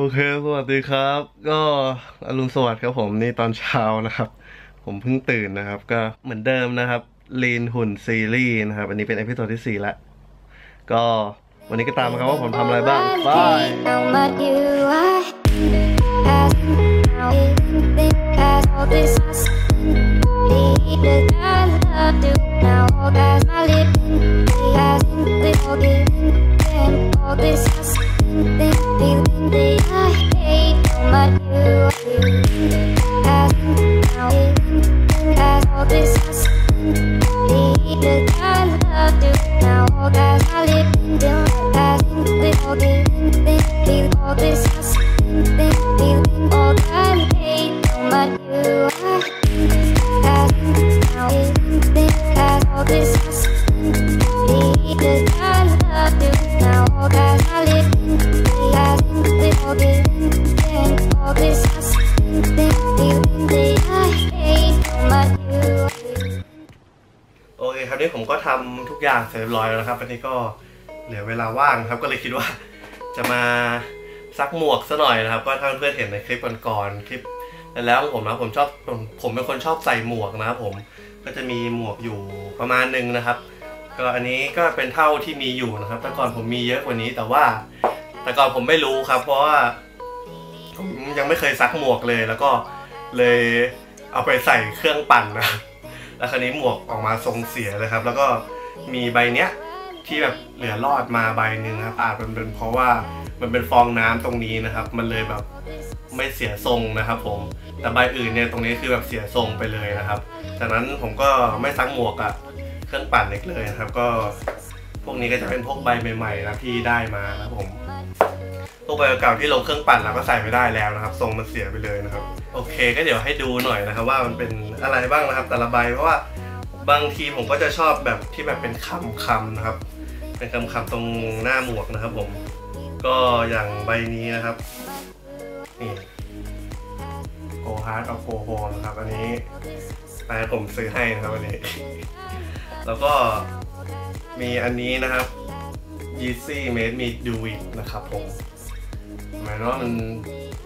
โอเค สวัสดีครับ ก็อรุณสวัสดิ์ครับผมนี่ตอนเช้านะครับ ผมเพิ่งตื่นนะครับ ก็เหมือนเดิมนะครับลีนหุ่นซีรีส์นะครับ อันนี้เป็นเอพิโซดที่ 4 แล้ว ก็วันนี้ก็ตามมาครับว่าผมทำอะไรบ้างบาย How much you are as now think as all this was need that I เคครับนี่ผมก็ทำทุกอย่างเสร็จเรียบร้อยแล้วนะครับอันนี้ก็เหลือเวลาว่างครับก็เลยคิดว่าจะมาซักหมวกซะหน่อยนะครับ ก็ถ้าเพื่อนๆเห็นในคลิปก่อนๆคลิปแล้วของผมนะผมชอบผมเป็นคนชอบใส่หมวกนะครับผมก็จะมีหมวกอยู่ประมาณหนึงนะครับ ก็อันนี้ก็เป็นเท่าที่มีอยู่นะครับแต่ก่อนผมมีเยอะกว่านี้แต่ว่า แต่ก่อนผมไม่รู้ครับ เพราะว่าผมยังไม่เคยซักหมวกเลย แล้วก็เลยเอาไปใส่เครื่องปั่นนะครับ แล้วคราวนี้หมวกออกมาทรงเสียเลยครับ แล้วก็มีใบเนี้ยที่แบบเหลือรอดมาใบหนึ่งครับอาจมันเป็นเพราะว่ามันเป็นฟองน้ำตรงนี้นะครับ มันเลยแบบไม่เสียทรงนะครับผมแต่ใบอื่นเนี่ยตรงนี้คือแบบเสียทรงไปเลยนะครับจากนั้นผมก็ไม่ซักหมวกอะเครื่องปั่นอีกเลยนะครับ ก็พวกนี้ก็จะเป็นพวกใบใหม่ๆนะที่ได้มานะครับผม พวกใบเก่าที่ลงเครื่องปั่นเราก็ใส่ไม่ได้แล้วนะครับ ทรงมันเสียไปเลยนะครับ โอเค ก็เดี๋ยวให้ดูหน่อยนะครับ ว่ามันเป็นอะไรบ้างนะครับ แต่ละใบเพราะว่าบางทีผมก็จะชอบแบบที่แบบเป็นคำคำนะครับ เป็นคำคำตรงหน้าหมวกนะครับ ผม ก็อย่างใบนี้นะครับ นี่ go hard or go home นะครับ อันนี้แฟนผมซื้อให้นะครับอันนี้ แล้วก็มีอันนี้นะครับ Yeezy Made Me Do It นะครับผม หมายว่ามัน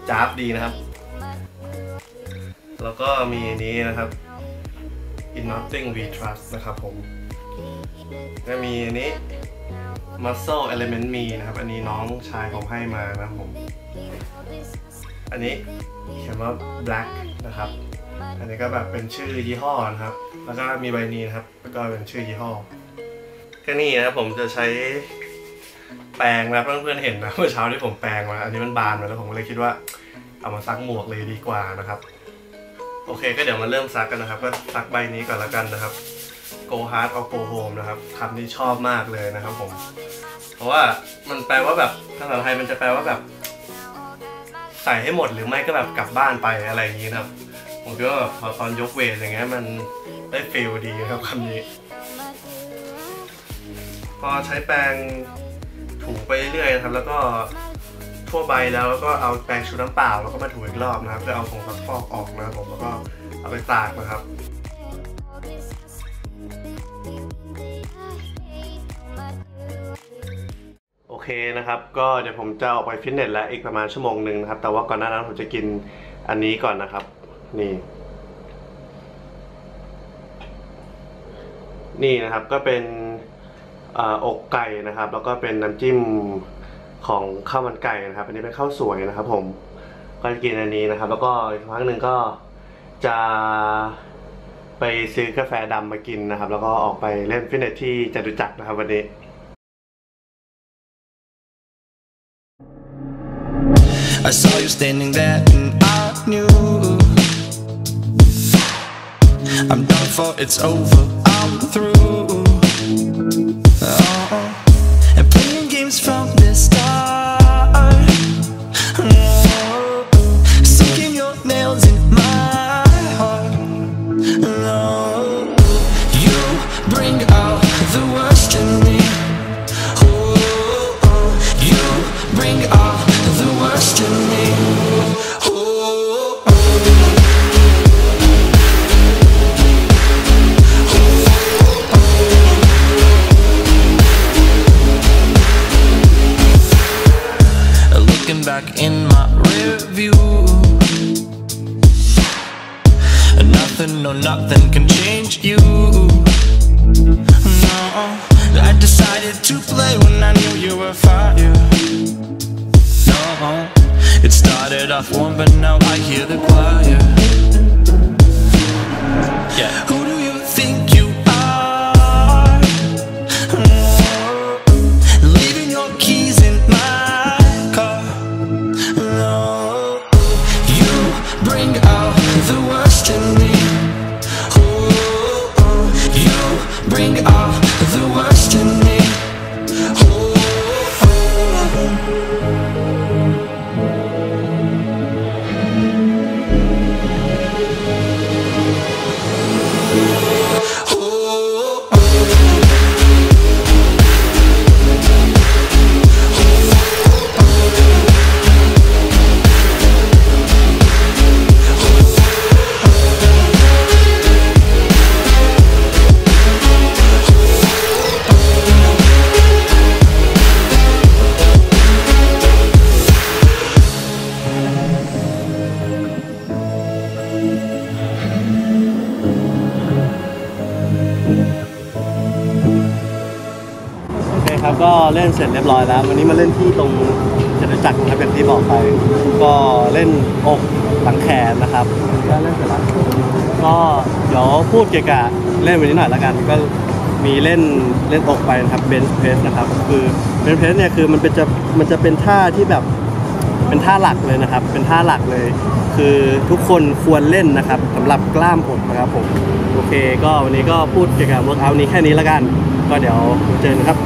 จ้าบดีนะครับ แล้วก็มีอันนี้นะครับ In Nothing We Trust นะครับผมก็มีอันนี้ Muscle Element Me นะครับ อันนี้น้องชายผมให้มานะครับผม อันนี้เขียนว่า Black นะครับ อันนี้ก็แบบเป็นชื่อยี่ห้อนะครับ แล้วก็มีใบนี้นะครับ แล้วก็เป็นชื่อยี่ห้อก็นี่นะครับผมจะใช้ แปรงนะเพื่อนๆเห็นนะเมื่อเช้าที่ผมแปรงมาอันนี้มันบานมาแล้วผมก็เลยคิดว่า เอามาซักหมวกเลยดีกว่านะครับ โอเคก็เดี๋ยวมาเริ่มซักกันนะครับ ก็ซักใบนี้ก่อนละกันนะครับ go hard or go home นะครับคำนี้ชอบมากเลยนะครับผม เพราะว่ามันแปลว่าแบบภาษาไทยมันจะแปลว่าแบบ ใส่ให้หมดหรือไม่ก็แบบกลับบ้านไปอะไรอย่างนี้นะครับ ผมคิดว่าพอตอนยกเวทอย่างเงี้ยมันได้ฟีลดีครับคำนี้ พอใช้แปรง ถูไปเรื่อยๆนะครับ แล้วก็ทั่วใบแล้วแล้วก็เอาแปรงชุบน้ำเปล่าแล้วก็มาถูอีกรอบนะครับเพื่อเอาผงซักฟอกออกนะครับผมแล้วก็เอาไปตากนะครับโอเคนะครับ ก็เดี๋ยวผมจะออกไปฟิตเนสแล้วอีกประมาณชั่วโมงหนึ่งนะครับ แต่ว่าก่อนหน้านั้นผมจะกินอันนี้ก่อนนะครับ นี่ นี่นะครับก็เป็น อกไก่นะครับ แล้วก็เป็นน้ำจิ้มของข้าวมันไก่นะครับ อันนี้เป็นข้าวสวยนะครับ ผมก็จะกินอันนี้นะครับ แล้วก็อีกครั้งหนึ่งก็จะไปซื้อกาแฟดำมากินนะครับ แล้วก็ออกไปเล่นฟิตเนสที่จตุจักรนะครับวันนี้ I saw you standing there and I knew I'm done for, it's over, I'm through oh, And playing games from the start. Your nails in my heart. You bring out the worst in me you. No, I decided to play when I knew you were fire. No, it started off warm, but now I hear the choir. Yeah. Who do you think you are? Leaving your keys in my car. No, you bring out the worst เล่นเสร็จเรียบร้อยแล้ว วันนี้มาเล่นที่ตรงจตุจักรนะครับอย่างที่บอกไป ก็เล่นอกหลังแขนนะครับก็เล่นเสร็จแล้วก็เดี๋ยวพูดเกี่ยวกับเล่นวันนี้หน่อยละกันก็มีเล่นเล่นอกไปนะครับเบนช์เพสนะครับคือเบนช์เพสเนี่ยคือมันเป็นจะมันจะเป็นท่าที่แบบเป็นท่าหลักเลยนะครับ เป็นท่าหลักเลย คือทุกคนควรเล่นนะครับสำหรับกล้ามอกนะครับผมโอเค ก็วันนี้ก็พูดเกี่ยวกับเวิร์กอันี้แค่นี้ล้วกัน ก็เดี๋ยวเจอกันครับ